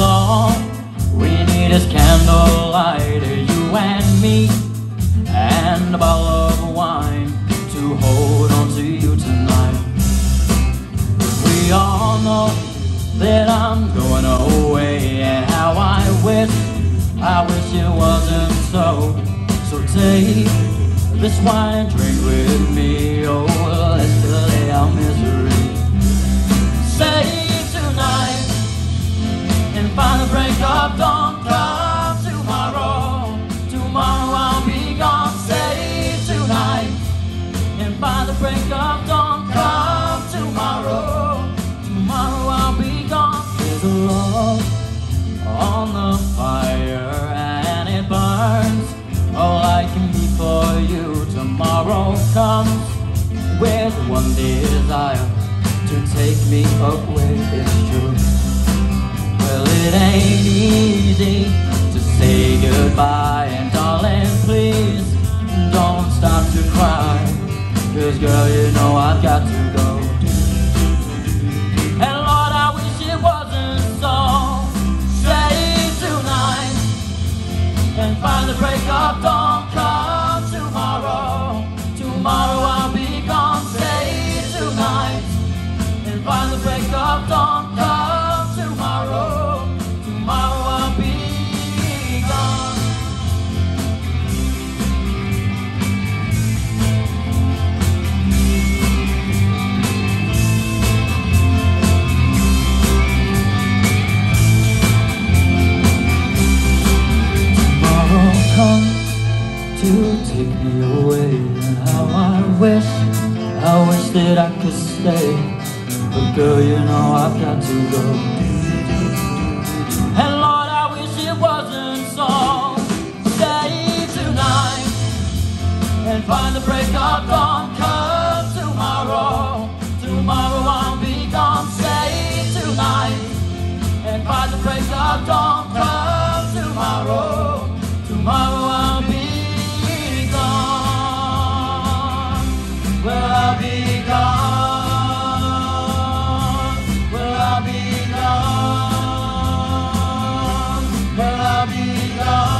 All we need is candlelight, you and me, and a bottle of wine to hold on to you tonight. We all know that I'm going away, and how I wish, I wish it wasn't so. So take this wine, drink with me, oh, tomorrow comes with one desire to take me away, it's true. Well, it ain't easy to say goodbye, and darling, please don't stop to cry. Cause girl, you know I've got to go. And Lord, I wish it wasn't so. Stay tonight and find the break of dawn. Tomorrow, tomorrow I'll be gone. Tomorrow comes to take me away, and how I wish, I wish that I could stay. But girl, you know I've got to go. And Lord, I wish it wasn't so. Stay tonight And find the break of dawn. Cause tomorrow. Tomorrow I'll be gone. Stay tonight And find the break of dawn. Cause tomorrow. Tomorrow love.